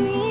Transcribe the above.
be